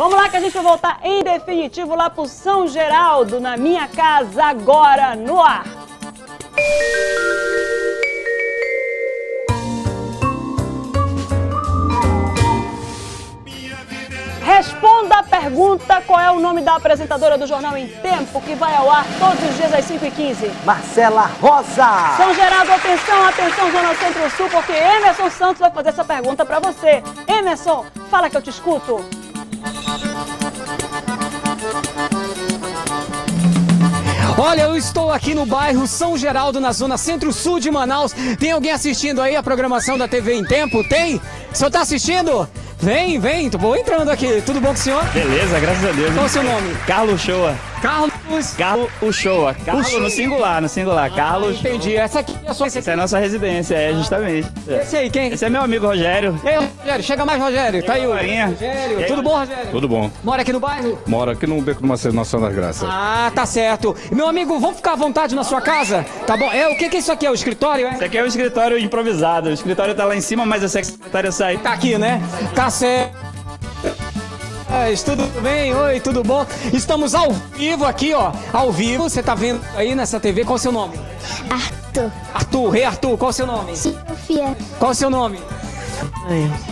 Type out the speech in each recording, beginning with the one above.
Vamos lá que a gente vai voltar em definitivo lá pro São Geraldo, na minha casa, agora no ar. Responda a pergunta: qual é o nome da apresentadora do Jornal em Tempo, que vai ao ar todos os dias às 5h15? Marcela Rosa. São Geraldo, atenção, atenção, Zona Centro-Sul, porque Emerson Santos vai fazer essa pergunta pra você. Emerson, fala que eu te escuto. Olha, eu estou aqui no bairro São Geraldo, na zona centro-sul de Manaus. Tem alguém assistindo aí a programação da TV em Tempo? Tem? O senhor tá assistindo? Vem, vem, vou entrando aqui. Tudo bom com o senhor? Beleza, graças a Deus. Qual o seu nome? Carlos Shoa. Carlos. Carlos Uchoa. Carlos no singular, no singular. Carlos. Entendi. Essa aqui é a sua Essa é a nossa residência, é, justamente. Esse aí, quem? Esse é meu amigo Rogério. E aí, Rogério, chega mais, Rogério. Tá aí, o. Rogério. Tudo bom, Rogério? Tudo bom. Mora aqui no bairro? Moro aqui no Beco do Macedo, Nossa Senhora das Graças. Ah, tá certo. Meu amigo, vamos ficar à vontade na sua casa? Tá bom? É, o que que é isso aqui? É o escritório, é? Esse aqui é o escritório improvisado. O escritório tá lá em cima, mas a secretária sai. Tá aqui, né? Tá certo. É, tudo bem? Oi, tudo bom? Estamos ao vivo aqui, ó. Ao vivo. Você tá vendo aí nessa TV? Qual o seu nome? Arthur. Arthur. Rei Arthur, qual o seu nome? Sofia. Qual o seu nome?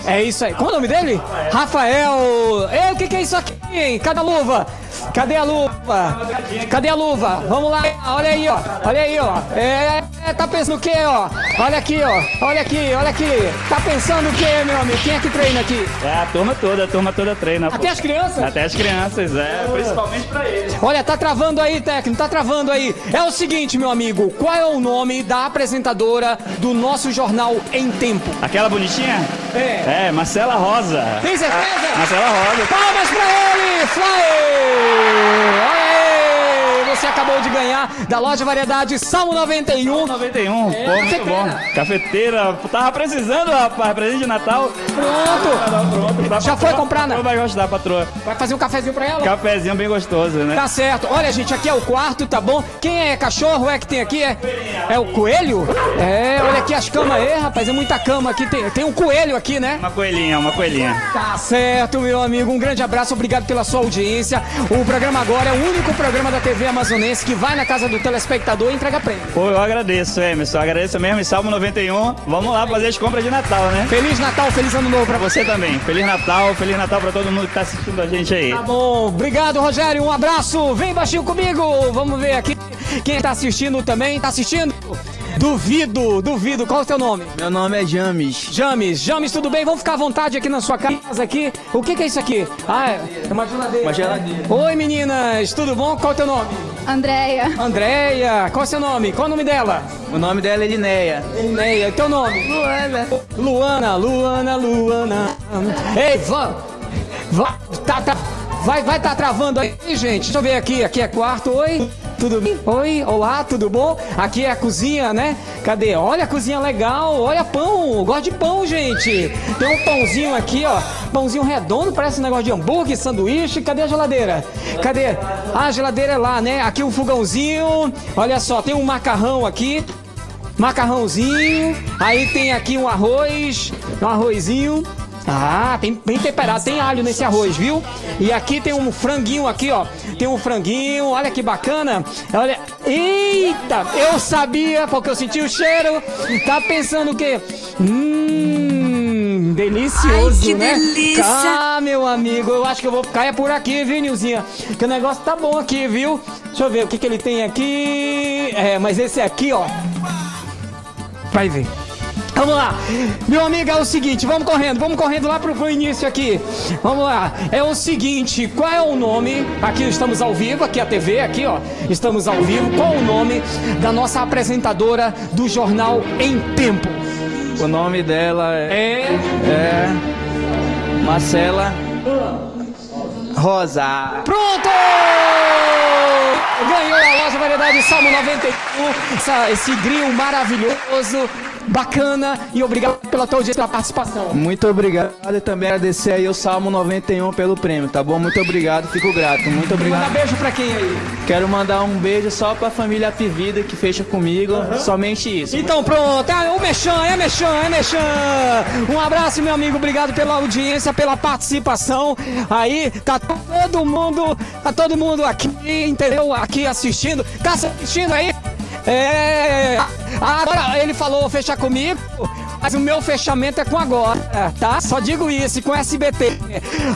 É isso aí. Qual o nome dele? Rafael. Ei, o que, que é isso aqui, hein? Cadê a luva? Cadê a luva? Cadê a luva? Vamos lá, olha aí, ó. Olha aí, ó. É, é, tá pensando o quê, ó? Olha aqui, ó. Olha aqui, olha aqui. Tá pensando o quê, meu amigo? Quem é que treina aqui? É, a turma toda, a turma toda treina. Até pô. as crianças? Até as crianças, é. Principalmente pra eles. Olha, tá travando aí, técnico, tá travando aí. É o seguinte, meu amigo, qual é o nome da apresentadora do nosso jornal Em Tempo? Aquela bonitinha? É. É, Marcela Rosa. Tem certeza? Marcela Rosa. Palmas pra ele, Fly! Olha você acabou de ganhar da loja Variedade Salmo 91. 91, É, pô, muito bom. Cafeteira. Tava precisando, rapaz, presente de Natal. Pronto. Pronto. Já foi patroa, comprar, né? vai gostar, patroa. Vai fazer um cafezinho pra ela? Cafezinho bem gostoso, né? Tá certo. Olha, gente, aqui é o quarto, tá bom? Quem é cachorro é que tem aqui? É, é o coelho? É, olha aqui as camas aí, rapaz. É muita cama aqui. Tem, tem um coelho aqui, né? Uma coelhinha, uma coelhinha. Tá certo, meu amigo. Um grande abraço, obrigado pela sua audiência. O programa agora é o único programa da TV amazonense que vai na casa do telespectador e entrega prêmio. Pô, eu agradeço, Emerson. Eu agradeço mesmo. E Salmo 91. Vamos lá fazer as compras de Natal, né? Feliz Natal, feliz Ano Novo pra você também. Feliz Natal, Feliz Natal pra todo mundo que tá assistindo a gente aí. Tá bom, obrigado, Rogério. Um abraço. Vem baixinho comigo. Vamos ver aqui quem tá assistindo também. Tá assistindo? Duvido, duvido. Qual é o teu nome? Meu nome é James. James, James, tudo bem? Vamos ficar à vontade aqui na sua casa aqui. O que, que é isso aqui? Ah, é uma geladeira. Uma geladeira. Oi, meninas, tudo bom? Qual é o teu nome? Andréia. Andréia. Qual é o seu nome? Qual é o nome dela? O nome dela é Linéia. Elineia. Teu nome? Luana. Luana, Luana, Luana. Ei, Van. Van. Tá, tá. Vai, vai tá travando aí, gente. Deixa eu ver aqui. Aqui é quarto. Oi. Tudo bem? Oi, olá, tudo bom? Aqui é a cozinha, né? Cadê? Olha a cozinha legal, olha pão, gosto de pão, gente. Tem um pãozinho aqui, ó, pãozinho redondo, parece um negócio de hambúrguer, sanduíche. Cadê a geladeira? Cadê? Ah, a geladeira é lá, né? Aqui um fogãozinho. Olha só, tem um macarrão aqui. Macarrãozinho. Aí tem aqui um arroz, um arrozinho. Ah, tem bem temperado, tem alho nesse arroz, viu? E aqui tem um franguinho aqui, ó. Tem um franguinho, olha que bacana. Olha, eita, eu sabia porque eu senti o cheiro. Tá pensando o quê? Hum, delicioso, Ai, que né? delícia. Ah, meu amigo, eu acho que eu vou ficar é por aqui, viu, Nilzinha? Que o negócio tá bom aqui, viu? Deixa eu ver o que que ele tem aqui. É, mas esse aqui, ó. Vai ver. Vamos lá, meu amigo, é o seguinte, vamos correndo, vamos correndo lá pro, pro início aqui. Vamos lá, é o seguinte, qual é o nome? Aqui estamos ao vivo, aqui a TV, aqui ó, estamos ao vivo. Qual o nome da nossa apresentadora do jornal Em Tempo? O nome dela é, É. é Marcela Rosa. Pronto! Ganhou a loja Variedade Salmo 91, essa- esse grill maravilhoso. Bacana e obrigado pela tua audiência, pela participação. Muito obrigado e também agradecer aí o Salmo 91 pelo prêmio, tá bom? Muito obrigado, fico grato. Muito Manda obrigado. beijo pra quem aí? Quero mandar um beijo só pra família Pivida que fecha comigo, somente isso. Então pronto, é o Mechan, é Mechan, é Mechan. Um abraço, meu amigo, obrigado pela audiência, pela participação. Aí, tá todo mundo, tá todo mundo aqui, entendeu? Aqui assistindo. Tá assistindo aí? É. Agora ele falou fechar comigo. Mas o meu fechamento é com agora, tá? Só digo isso, com SBT.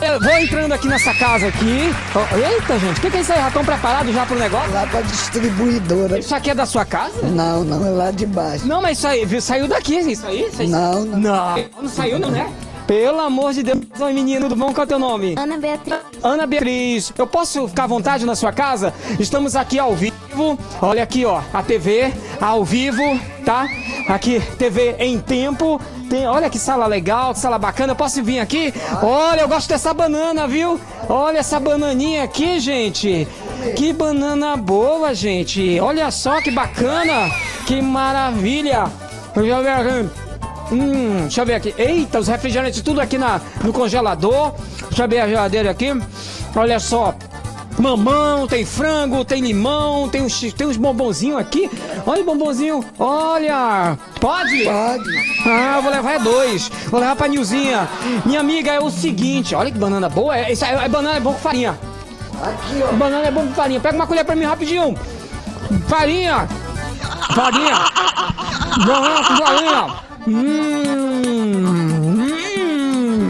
Eu vou entrando aqui nessa casa aqui. Eita, gente, o que, que é isso aí? Já estão preparados já pro negócio? Lá pra distribuidora. Isso aqui é da sua casa? Não, não, é lá de baixo. Não, mas isso aí, viu? saiu daqui, isso aí? Isso aí? Não, não. Não, não saiu não, né? Pelo amor de Deus, oi menino, tudo bom? Qual é o teu nome? Ana Beatriz. Ana Beatriz, eu posso ficar à vontade na sua casa? Estamos aqui ao vivo, olha aqui ó, a TV ao vivo, tá? Aqui, TV em tempo, tem, olha que sala legal, que sala bacana, eu posso vir aqui? Olha, eu gosto dessa banana, viu? Olha essa bananinha aqui, gente. Que banana boa, gente. Olha só que bacana, que maravilha. Eu já vi aqui. Hum, deixa eu ver aqui. Eita, os refrigerantes tudo aqui na, no congelador. Deixa eu ver a geladeira aqui. Olha só. Mamão, tem frango, tem limão, tem uns, tem uns bombonzinhos aqui. Olha o bombonzinho. Olha. Pode? Pode. Ah, vou levar é dois. Vou levar pra Nilzinha. Minha amiga, é o seguinte. Olha que banana boa. É, isso aí é banana é bom com farinha. Aqui, ó. Banana é bom com farinha. Pega uma colher pra mim rapidinho. Farinha. Farinha. Banana com farinha. Hum, hum.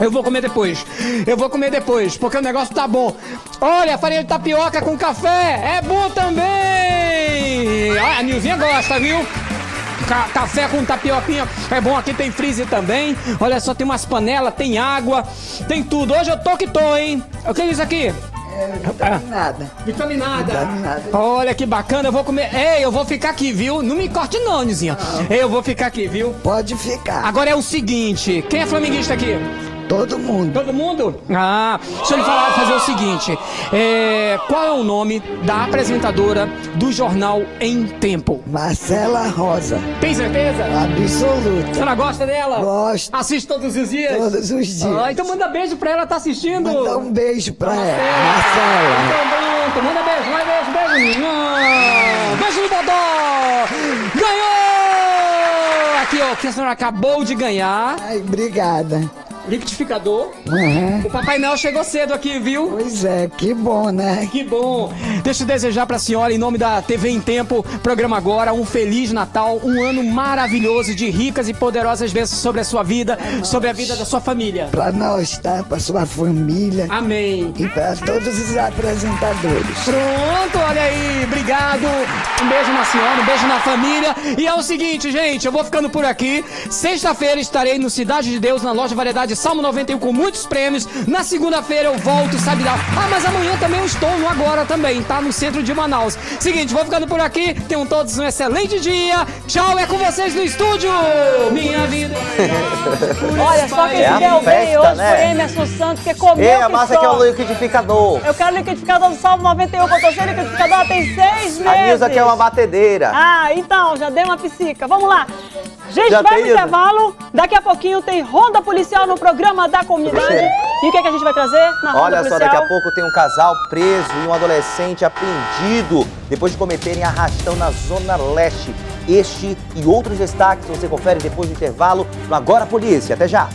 Eu vou comer depois. Eu vou comer depois, porque o negócio tá bom. Olha, farinha de tapioca com café. É bom também. Ah, a Nilzinha gosta, viu? Ca- café com tapioquinha é bom. Aqui tem freezer também. Olha só, tem umas panelas, tem água, tem tudo. Hoje eu tô que tô, hein? O que é isso aqui? Nada. Vitaminada. Vitaminada. Olha que bacana, eu vou comer. Ei, eu vou ficar aqui, viu? Não me corte não, Nizinha. Eu vou ficar aqui, viu? Pode ficar. Agora é o seguinte, quem é flamenguista aqui? Todo mundo. Todo mundo? Ah, deixa eu lhe falar, fazer o seguinte. É, qual é o nome da apresentadora do jornal Em Tempo? Marcela Rosa. Tem certeza? A Absoluta. senhora gosta dela? Gosto. Assiste todos os dias? Todos os dias. Ah, então manda beijo pra ela, tá assistindo? Manda um beijo pra ela. É. Marcela. Então pronto, manda beijo, manda beijo, beijo. Ah, beijo no Bodó! Ganhou! Aqui, ó, que a senhora acabou de ganhar. Ai, obrigada. Liquidificador. Uhum. O Papai Noel chegou cedo aqui, viu? Pois é, que bom, né? Que bom! Deixa eu desejar pra senhora, em nome da TV em Tempo, programa agora, um Feliz Natal, um ano maravilhoso de ricas e poderosas bênçãos sobre a sua vida, sobre a vida da sua família. Pra nós, tá? Pra sua família Amém. e pra todos os apresentadores. Pronto, olha aí, obrigado. Um beijo na senhora, um beijo na família. E é o seguinte, gente, eu vou ficando por aqui. Sexta-feira estarei no Cidade de Deus, na loja Variedade Salmo 91, com muitos prêmios. Na segunda-feira eu volto, sabe lá. Ah, mas amanhã também eu estou no Agora também, tá? No centro de Manaus. Seguinte, vou ficando por aqui. Tenham todos um excelente dia. Tchau, é com vocês no estúdio. Minha vida. Olha, só quem É bem festa, hoje né? foi Emerson Santos, que comeu E que a massa que é o liquidificador. Eu quero liquidificador do Salmo 91, que eu tô sem liquidificador tem seis meses. A Nilza que é uma batedeira. Ah, então, já dei uma psica. Vamos lá. Gente, Já vai pro isso? intervalo. Daqui a pouquinho tem Ronda Policial no programa da comunidade. E o que, é que a gente vai trazer na Ronda Olha só, Policial? daqui a pouco tem um casal preso e um adolescente apreendido depois de cometerem arrastão na Zona Leste. Este e outros destaques você confere depois do intervalo no Agora Polícia. Até já!